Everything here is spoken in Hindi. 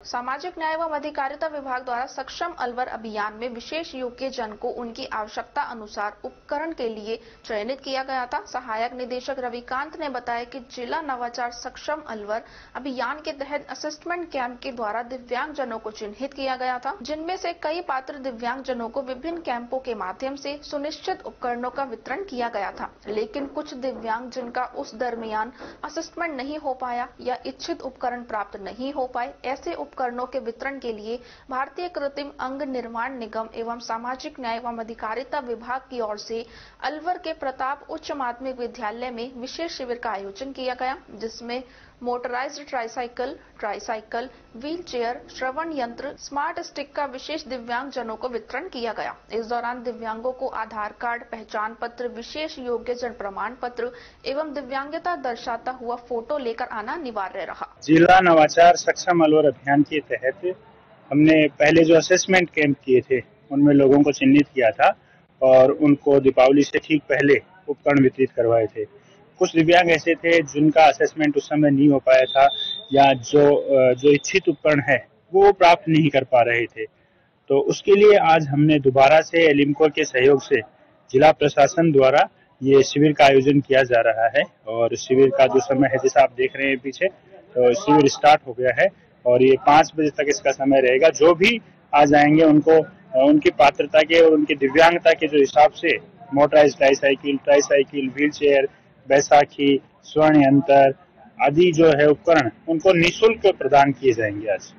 सामाजिक न्याय एवं अधिकारिता विभाग द्वारा सक्षम अलवर अभियान में विशेष योग्य जन को उनकी आवश्यकता अनुसार उपकरण के लिए चयनित किया गया था। सहायक निदेशक रविकांत ने बताया कि जिला नवाचार सक्षम अलवर अभियान के तहत असेसमेंट कैंप के द्वारा दिव्यांग जनों को चिन्हित किया गया था, जिनमें से कई पात्र दिव्यांग जनों को विभिन्न कैंपों के माध्यम से सुनिश्चित उपकरणों का वितरण किया गया था। लेकिन कुछ दिव्यांग जिनका उस दरमियान असेसमेंट नहीं हो पाया या इच्छित उपकरण प्राप्त नहीं हो पाए, ऐसे उपकरणों के वितरण के लिए भारतीय कृत्रिम अंग निर्माण निगम एवं सामाजिक न्याय एवं अधिकारिता विभाग की ओर से अलवर के प्रताप उच्च माध्यमिक विद्यालय में विशेष शिविर का आयोजन किया गया, जिसमें motorised tricycle tricycle wheel chair, श्रवण यंत्र, स्मार्ट स्टिक का विशेष दिव्यांग जनों को वितरण किया गया। इस दौरान दिव्यांगों को आधार कार्ड, पहचान पत्र, विशेष योग्य जन प्रमाण पत्र एवं दिव्यांगता दर्शाता हुआ फ़ोटो लेकर आना अनिवार्य रहा। जिला नवाचार सक्षम अलवर अभियान के तहत हमने पहले जो असेसमेंट कैंप किए थे, उनमें लोगों को चिन्हित किया था और उनको दीपावली से ठीक पहले उपकरण वितरित करवाए थे। कुछ दिव्यांग ऐसे थे जिनका असेसमेंट उस समय नहीं हो पाया था या जो जो इच्छित उपकरण है, वो प्राप्त नहीं कर पा रहे थे। तो उसके लिए आज हमने दोबारा से एलिमको के सहयोग से जिला प्रशासन द्वारा ये शिविर का आयोजन किया जा रहा है और शिविर का जो समय है, जैसा आप देख रहे हैं पीछे शिविर स्टार्ट हो गया है और ये पाँच बजे तक इसका समय रहेगा। जो भी आ जाएँगे उनको उनकी पात्रता के और उनकी दिव्यांगता के जो हिसाब से motorise cycle tricycle wheelchair बैसाखी स्वर्ण यंत्र आदि जो है उपकरण, उनको निःशुल्क प्रदान किए जाएँगे आज।